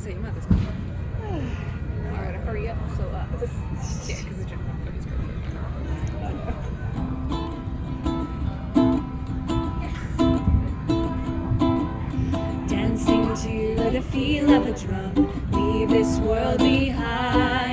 I say, you might this time. Hurry up. So, uh, yeah, because the. Dancing to the feel of a drum, leave this world behind.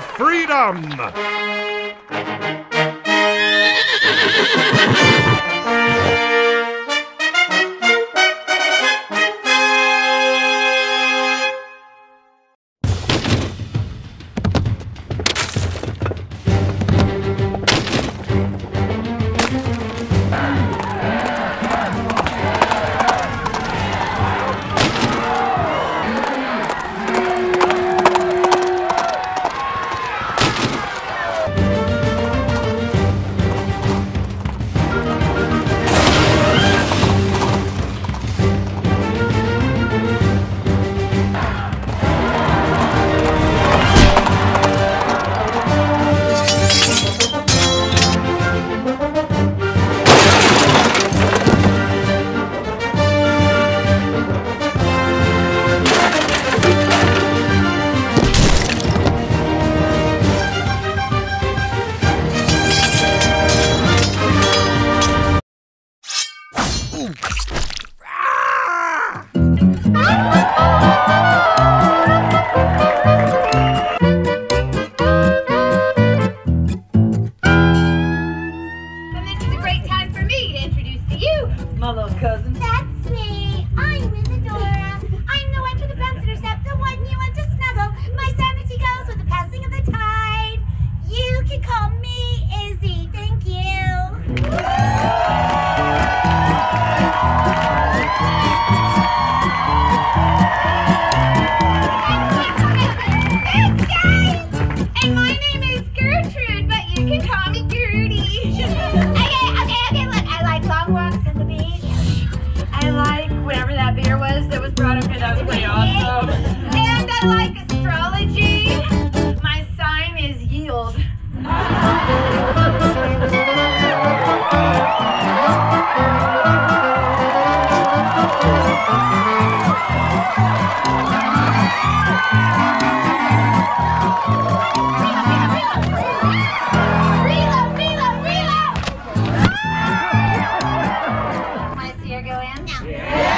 freedom! Introduce to you my little cousin. That's me. I'm Isadora. I'm the one for the bounce intercept, the one you want to snuggle. My sanity goes with the passing of the tide. You can call me lắm nhỉ? Yeah.